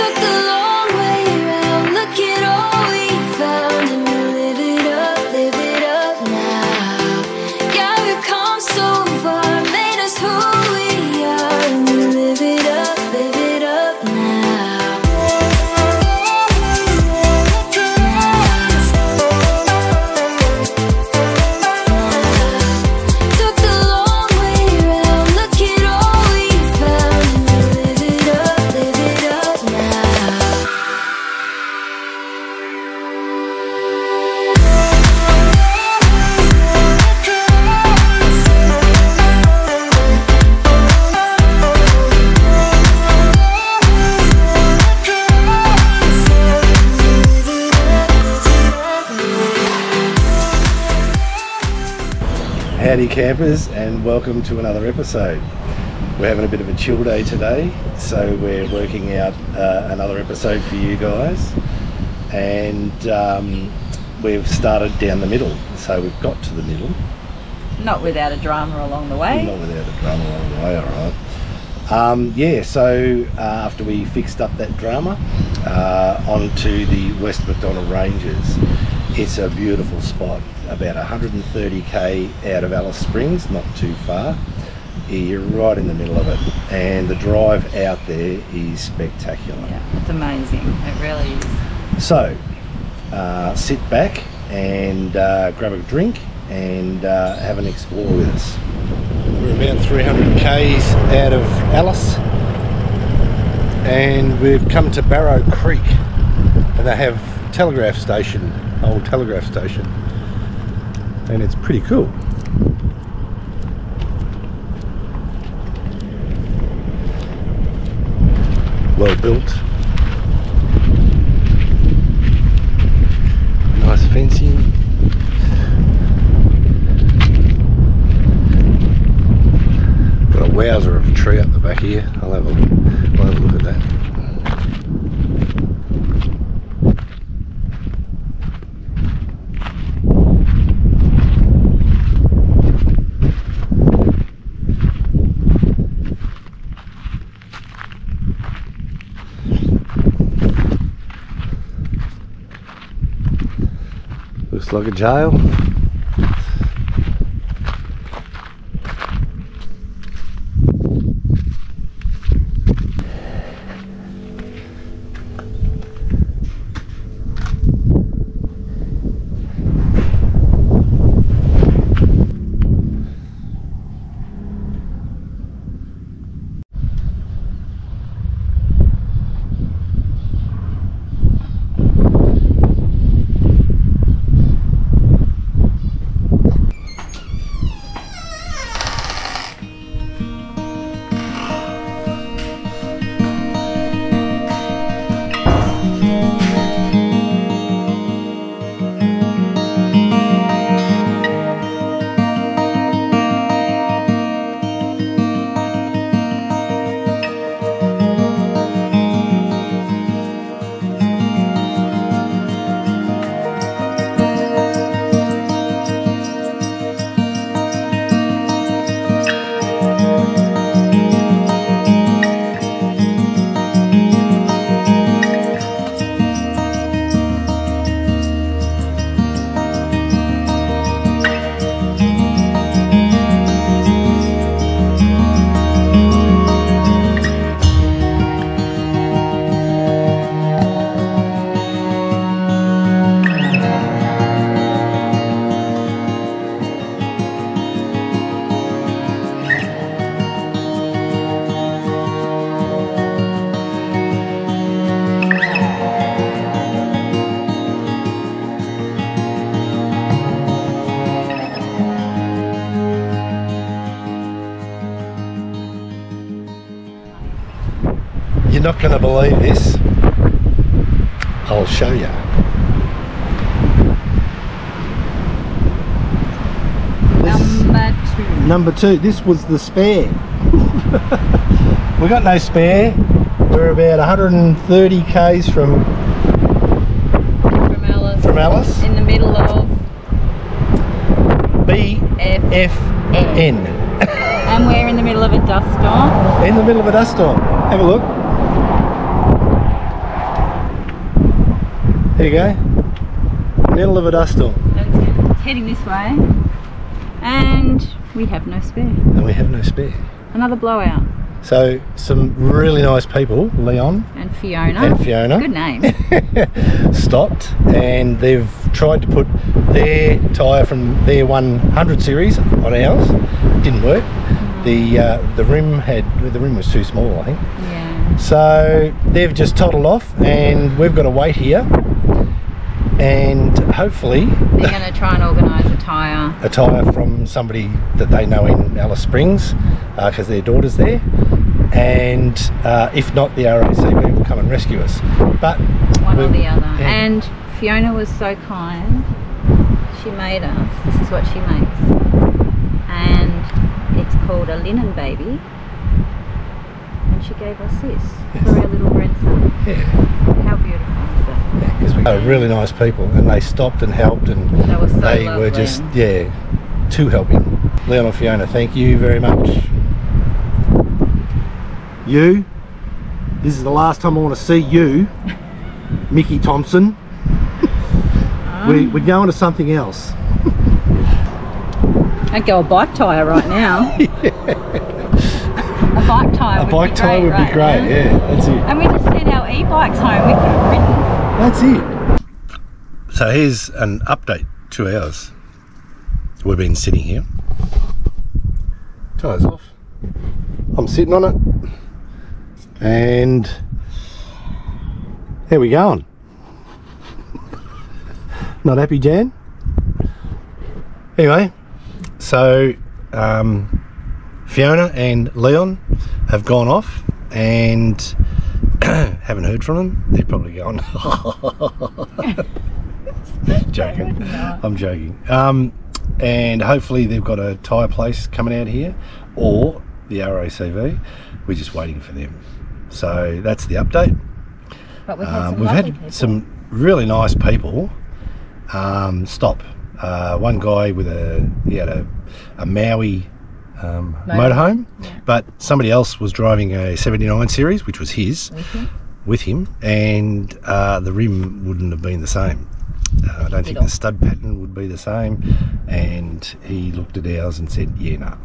Took the Howdy campers and welcome to another episode. We're having a bit of a chill day today, so we're working out uh, another episode for you guys. And um, we've started down the middle, so we've got to the middle, Not without a drama along the way. not without a drama along the way, alright. Um, yeah, so uh, after we fixed up that drama, uh, onto the West MacDonnell Ranges. It's a beautiful spot, about 130k out of Alice Springs, not too far. You're right in the middle of it, and the drive out there is spectacular. Yeah, it's amazing. It really is. So, uh, sit back and uh, grab a drink and uh, have an explore with us. We're about 300 k's out of Alice, and we've come to Barrow Creek, and they have telegraph station, old telegraph station, and it's pretty cool. Well built. Nice fencing. Got a wowzer of a tree up the back here. I'll have a, I'll have a look at that. Like a jail. Not going to believe this. I'll show you. This Number two. number two. This was the spare. we got no spare. We're about 130 k's from From Alice. from Alice. In the middle of BFN. And we're in the middle of a dust storm. In the middle of a dust storm. Have a look. There you go. Middle of a dust storm. It's heading this way. And we have no spare. And we have no spare. Another blowout. So some really nice people, Leon And Fiona. and Fiona, Good name. stopped and they've tried to put their tyre from their 100 series on ours. Didn't work. The uh, the rim had the rim was too small, I think. yeah. So they've just toddled off, and we've got to wait here, and hopefully They're going to try and organise a tyre. a tyre from somebody that they know in Alice Springs, because their daughter's there. And uh, if not, the RACV will come and rescue us. But one or the other. yeah. And Fiona was so kind. She made us. This is what she makes. And it's called a linen baby. And she gave us this for our little grandson. yeah, How beautiful is that? because we are really nice people, and they stopped and helped, and They were so they lovely. were just yeah, too helping. Leon and Fiona, thank you very much. You, this is the last time I want to see you, Mickey Thompson. we, we're going to something else. I'd go a bike tyre right now. A bike tyre A would bike be tyre great would be great. now. Yeah, that's it. And we just sent our e-bikes home. We could have ridden. That's it. So here's an update to ours. We've been sitting here. Tyres off. I'm sitting on it. And there we going. Not happy, Jan? Anyway, so um, Fiona and Leon have gone off and haven't heard from them. They're probably gone. joking. I'm joking. Um, and hopefully they've got a tyre place coming out here or the RACV. We're just waiting for them. So that's the update. But we've had Um, some we've had some really nice people um, stop. Uh, one guy with a he had a, a Maui um, motorhome, but somebody else was driving a 79 series, which was his, With him. with him, and uh, the rim wouldn't have been the same. Uh, I don't think the stud pattern would be the same, and he looked at ours and said, "Yeah, no."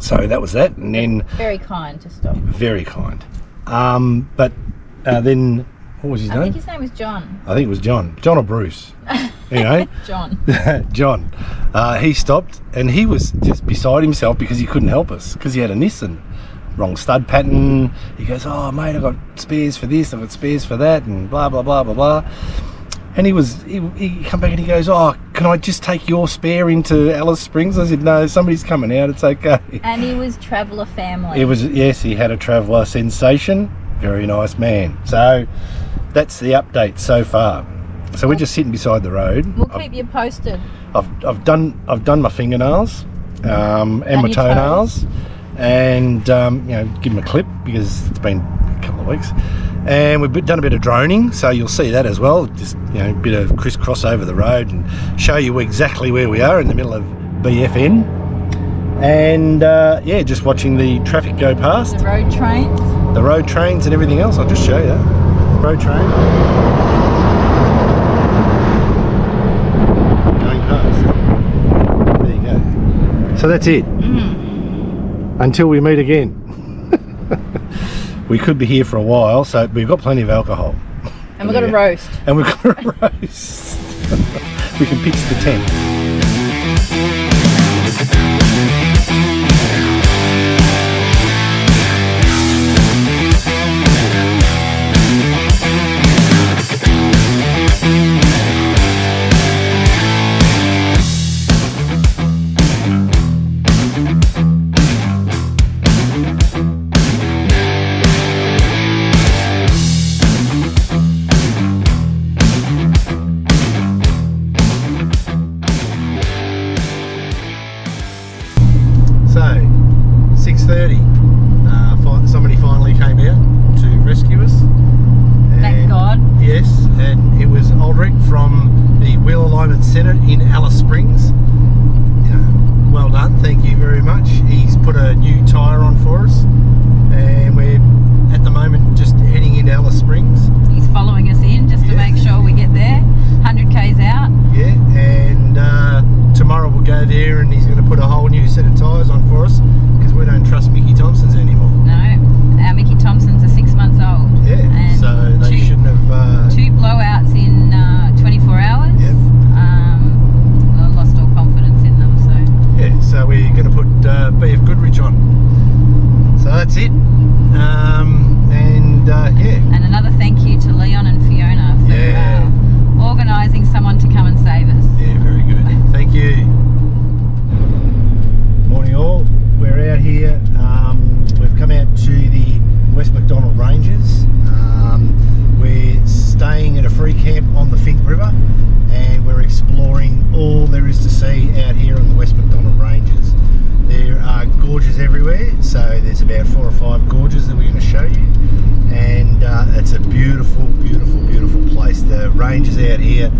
So that was that, and then Very kind to stop. very kind. Um, but uh, then what was his I name? I think his name was John. I think it was John. John or Bruce. You know, John. John. Uh, he stopped and he was just beside himself because he couldn't help us because he had a Nissan. Wrong stud pattern. He goes, Oh, mate, I've got spares for this, I've got spares for that, and blah, blah, blah, blah, blah. And he was, he, he come back and he goes, Oh, can I just take your spare into Alice Springs? I said, No, somebody's coming out, it's okay. And he was traveller family. It was yes, he had a traveller sensation. Very nice man. So that's the update so far. So we're just sitting beside the road. We'll I've, keep you posted. I've, I've done I've done my fingernails um, and, And my toenails, and um, you know give them a clip because it's been a couple of weeks. And we've done a bit of droning, so you'll see that as well. Just you know, a bit of crisscross over the road and show you exactly where we are in the middle of BFN. And uh, yeah, just watching the traffic go past The road trains. the road trains and everything else. I'll just show you. Road train. Going past. There you go. So that's it. Hmm. Until we meet again. we could be here for a while, so we've got plenty of alcohol. And we've got a roast. And we've got a roast. we can pitch the tent. About four or five gorges that we're going to show you. And uh, it's a beautiful, beautiful, beautiful place. The ranges out here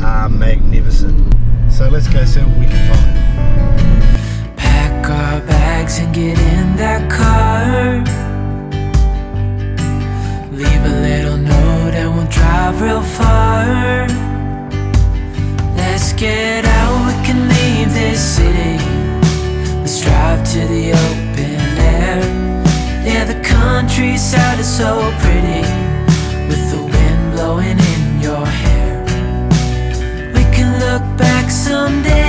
are magnificent. So let's go see what we can find. Pack our bags and get in that car. Leave a little note and we'll drive real far. Let's get out, we can leave this city. To the open air. Yeah, the countryside is so pretty with the wind blowing in your hair. We can look back someday.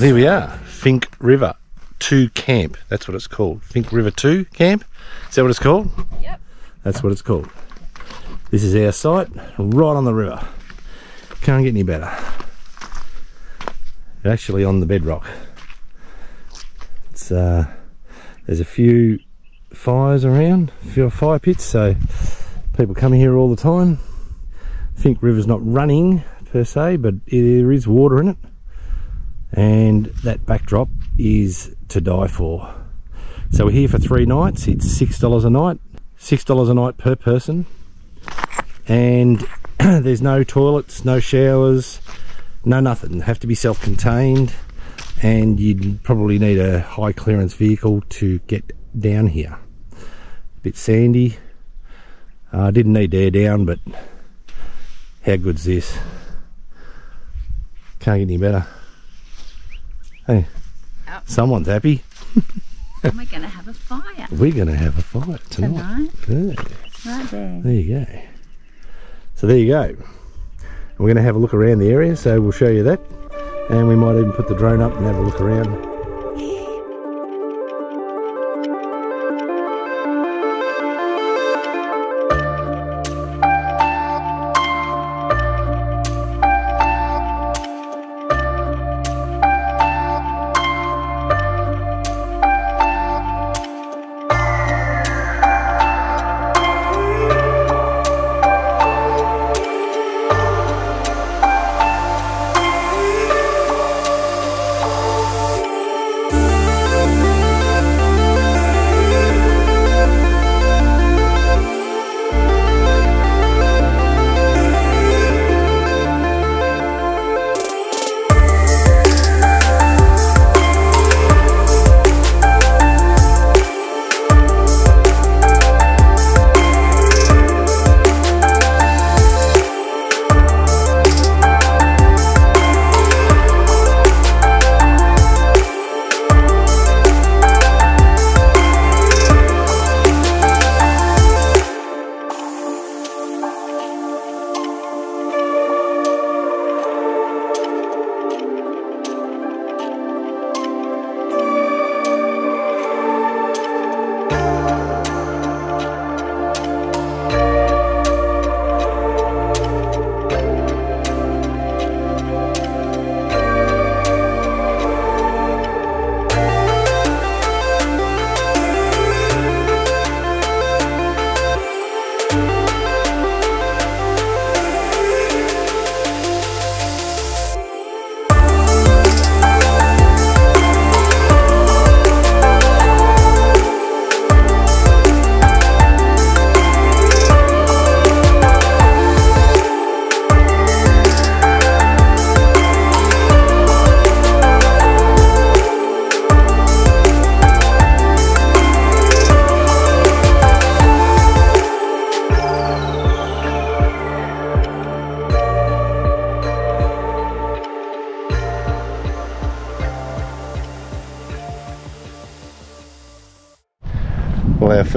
Here we are, Finke River 2 Camp. That's what it's called. Finke River 2 Camp. Is that what it's called? Yep. That's what it's called. This is our site, right on the river. Can't get any better. We're actually on the bedrock. It's uh, there's a few fires around, a few fire pits, so people come here all the time. Finke River's not running per se, but there is water in it, and that backdrop is to die for. So we're here for three nights. It's six dollars a night, six dollars a night per person, and there's no toilets, no showers, no nothing. Have to be self-contained, and you'd probably need a high clearance vehicle to get down here. A bit sandy. I uh, didn't need air down, but how good's this? Can't get any better. Hey, Yep. someone's happy. And we're going to have a fire We're going to have a fight tonight. tonight. Yeah. Right there. There you go. So there you go. We're going to have a look around the area, so we'll show you that. And we might even put the drone up and have a look around.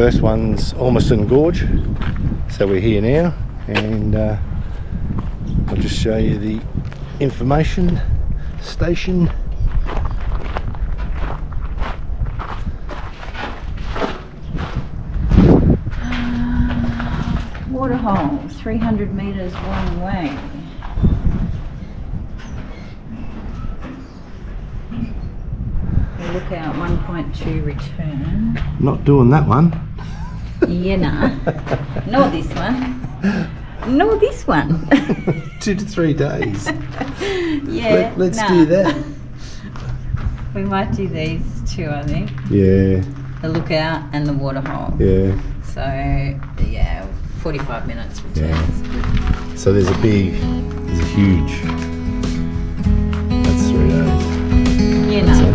First one's Ormiston Gorge. So we're here now and uh, I'll just show you the information station. Waterhole, 300 metres one way. Lookout 1.2 return. Not doing that one. Yeah, nah. Nor this one. No, this one. Two to three days. yeah. Let, us nah. do that. We might do these two, I think. Yeah, The lookout and the waterhole. yeah. So, yeah, 45 minutes. Yeah. So there's a big, there's a huge. That's three days. Yeah, no.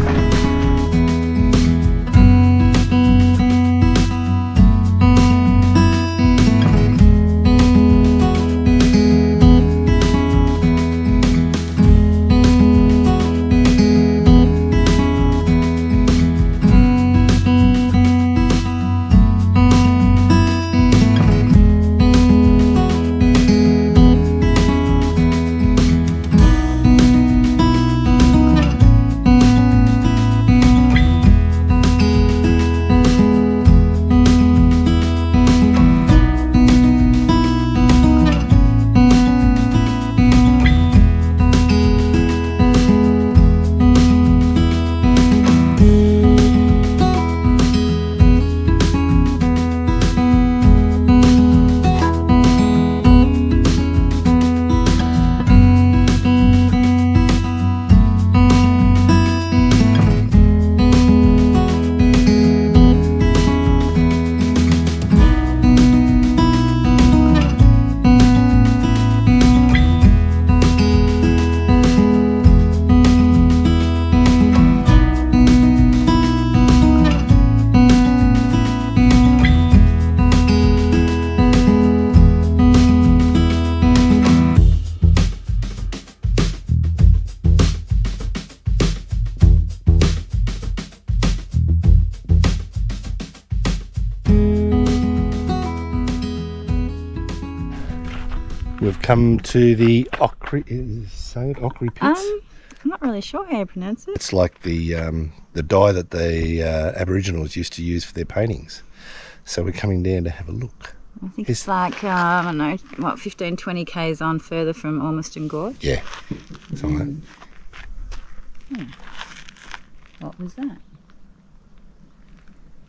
Come to the Ochre, is say it Ochre pits. Um, I'm not really sure how you pronounce it. it's like the um, the dye that the uh, Aboriginals used to use for their paintings. So we're coming down to have a look. I think it's like, uh, I don't know, what, 15, 20 k's on further from Ormiston Gorge. Yeah, something like What was that?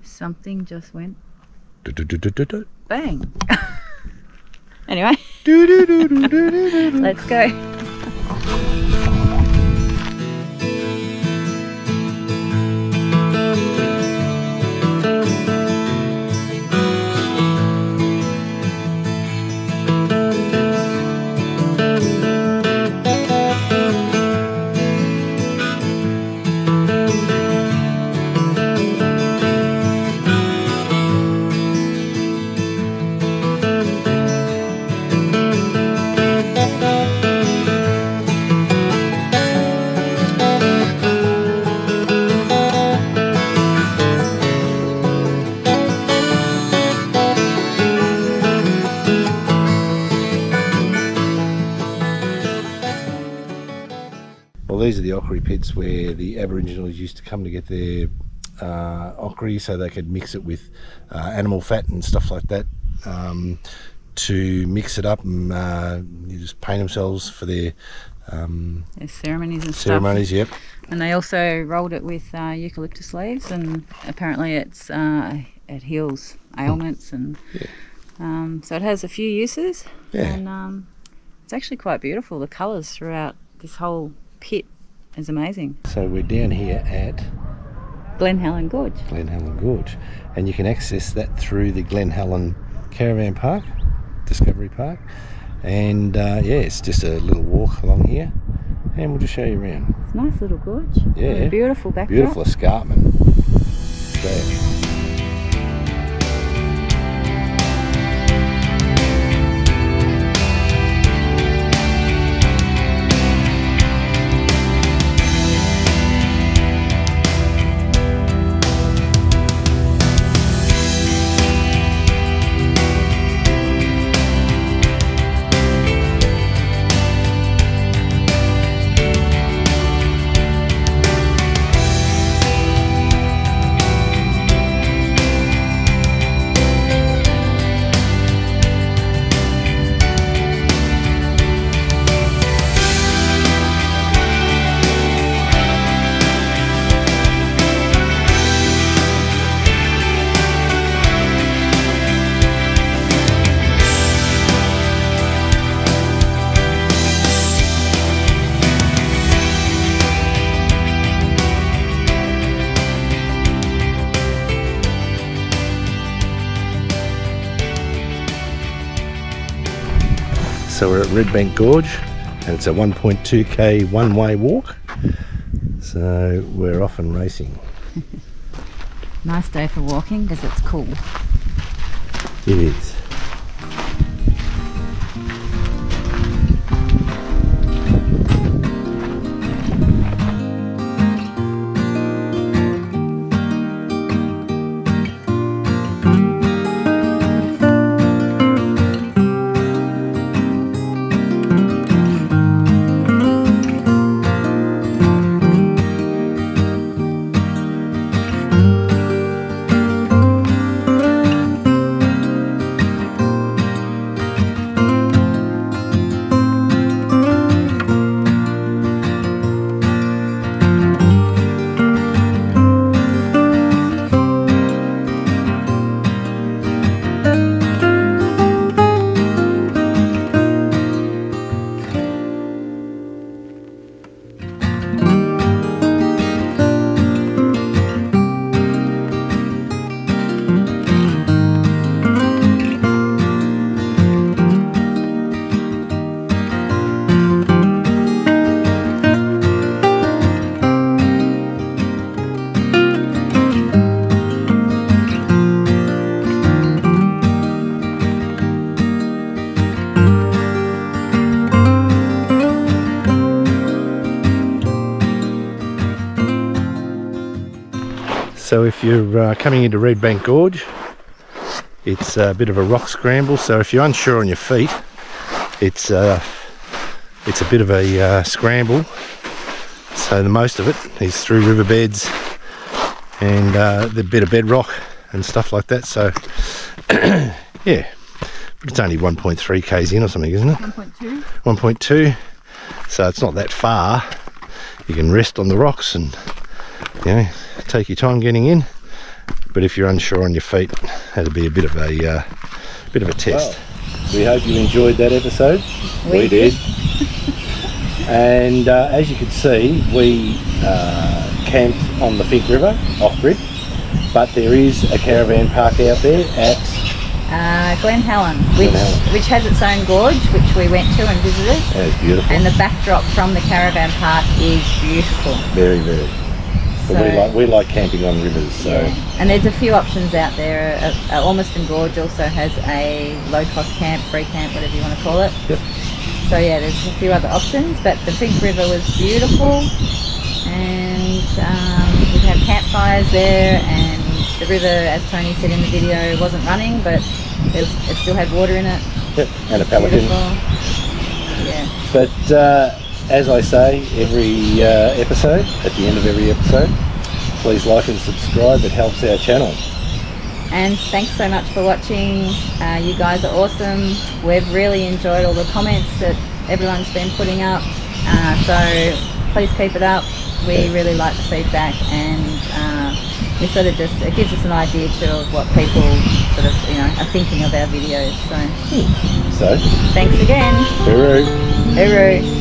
Something just went. Du-du-du-du-du-du. bang. anyway, let's go. These are the Ochre pits where the Aboriginals used to come to get their uh, ochre so they could mix it with uh, animal fat and stuff like that um, to mix it up and uh, you just paint themselves for their um, ceremonies and stuff. ceremonies. Yep. And they also rolled it with uh, eucalyptus leaves, and apparently it's uh, it heals ailments, and Yeah. um, so it has a few uses. Yeah. And um, it's actually quite beautiful. The colours throughout this whole pit is amazing. So we're down here at Glen Helen Gorge. Glen Helen Gorge, and you can access that through the Glen Helen Caravan Park, Discovery Park, and uh, yeah, it's just a little walk along here, and we'll just show you around. It's a nice little gorge. Yeah. Beautiful backdrop. Beautiful escarpment. There. So Redbank Gorge and it's a 1.2k one way walk. So we're off and racing. Nice day for walking because it's cool. It is. If you're uh, coming into Redbank Gorge, it's a bit of a rock scramble. So if you're unsure on your feet, it's uh, it's a bit of a uh, scramble. So the most of it is through riverbeds and uh, the bit of bedrock and stuff like that. So yeah, but it's only 1.3 k's in or something, isn't it? 1.2. 1.2 so it's not that far you can rest on the rocks and you know take your time getting in but if you're unsure on your feet that'll be a bit of a uh, bit of a test we hope you enjoyed that episode We did. and uh, as you can see we uh, camped on the Finke River off grid but there is a caravan park out there at Uh, Glen Helen, which, Helen. which has its own gorge, which we went to and visited. and it's beautiful And the backdrop from the caravan park is beautiful. very very but we like we like camping on rivers so. And there's a few options out there. Uh, uh, Ormiston Gorge also has a low cost camp, free camp, whatever you want to call it. Yep. So yeah, there's a few other options, but the Finke River was beautiful, and um, we had campfires there, and the river, as Tony said in the video, wasn't running, but it, was, it still had water in it. Yep, and a pelican. Beautiful. Yeah. But uh, as I say, every uh, episode, at the end of every episode, please like and subscribe. It helps our channel. And thanks so much for watching. Uh, you guys are awesome. We've really enjoyed all the comments that everyone's been putting up. Uh, so please keep it up. We really like the feedback and uh, we sort of just, it gives us an idea too of what people sort of, you know, are thinking of our videos. So So, thanks again. hooroo. Hooroo.